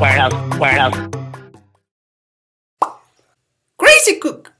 Warehouse, warehouse. Crazy cook.